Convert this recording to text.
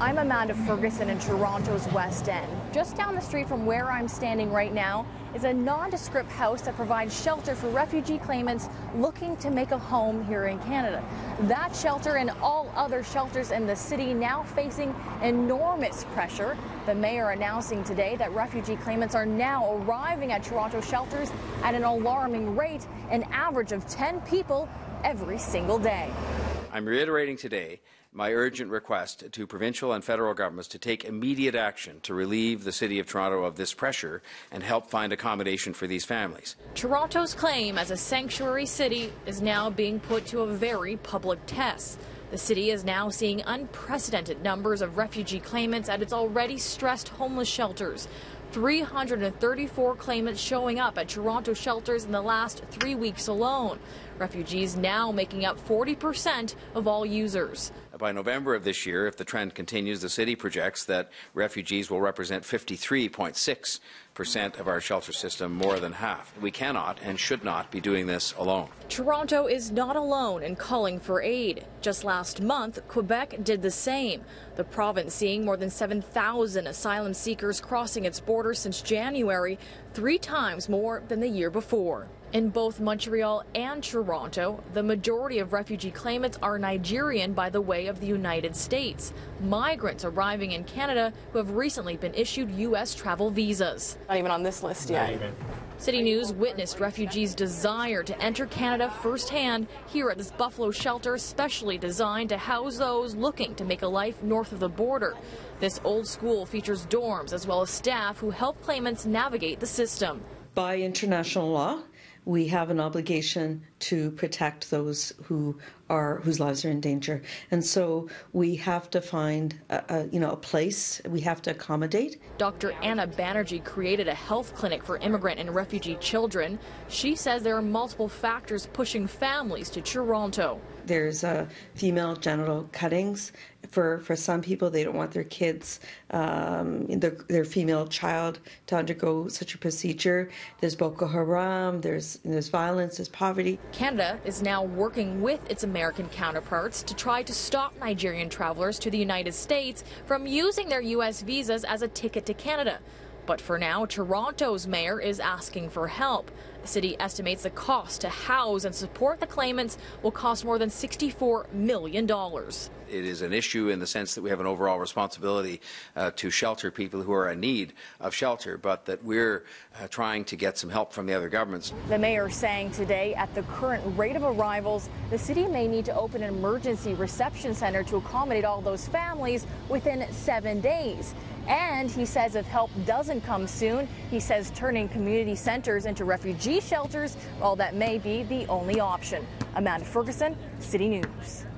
I'm Amanda Ferguson in Toronto's West End. Just down the street from where I'm standing right now is a nondescript house that provides shelter for refugee claimants looking to make a home here in Canada. That shelter and all other shelters in the city now facing enormous pressure. The mayor announcing today that refugee claimants are now arriving at Toronto shelters at an alarming rate, an average of 10 people every single day. I'm reiterating today my urgent request to provincial and federal governments to take immediate action to relieve the City of Toronto of this pressure and help find accommodation for these families. Toronto's claim as a sanctuary city is now being put to a very public test. The city is now seeing unprecedented numbers of refugee claimants at its already stressed homeless shelters. 334 claimants showing up at Toronto shelters in the last three weeks alone. Refugees now making up 40% of all users. By November of this year, if the trend continues, the city projects that refugees will represent 53.6 percent of our shelter system, more than half. We cannot and should not be doing this alone. Toronto is not alone in calling for aid. Just last month, Quebec did the same. The province seeing more than 7,000 asylum seekers crossing its border since January, three times more than the year before. In both Montreal and Toronto, the majority of refugee claimants are Nigerian by the way of the United States, migrants arriving in Canada who have recently been issued U.S. travel visas. Not even on this list yet. CityNews witnessed refugees' desire to enter Canada firsthand here at this Buffalo shelter, specially designed to house those looking to make a life north of the border. This old school features dorms as well as staff who help claimants navigate the system. By international law, we have an obligation to protect those who are whose lives are in danger, and so we have to find a, a, you know a place. We have to accommodate. Dr. Anna Banerji created a health clinic for immigrant and refugee children. She says there are multiple factors pushing families to Toronto. There's uh, female genital cuttings. For, for some people, they don't want their kids, um, their, their female child, to undergo such a procedure. There's Boko Haram, there's, there's violence, there's poverty. Canada is now working with its American counterparts to try to stop Nigerian travelers to the United States from using their U.S. visas as a ticket to Canada. But for now, Toronto's mayor is asking for help. The city estimates the cost to house and support the claimants will cost more than $64 million. It is an issue in the sense that we have an overall responsibility uh, to shelter people who are in need of shelter, but that we're uh, trying to get some help from the other governments. The mayor saying today at the current rate of arrivals, the city may need to open an emergency reception center to accommodate all those families within seven days. And he says if help doesn't come soon, he says turning community centers into refugee shelters, well, that may be the only option. Amanda Ferguson, CityNews.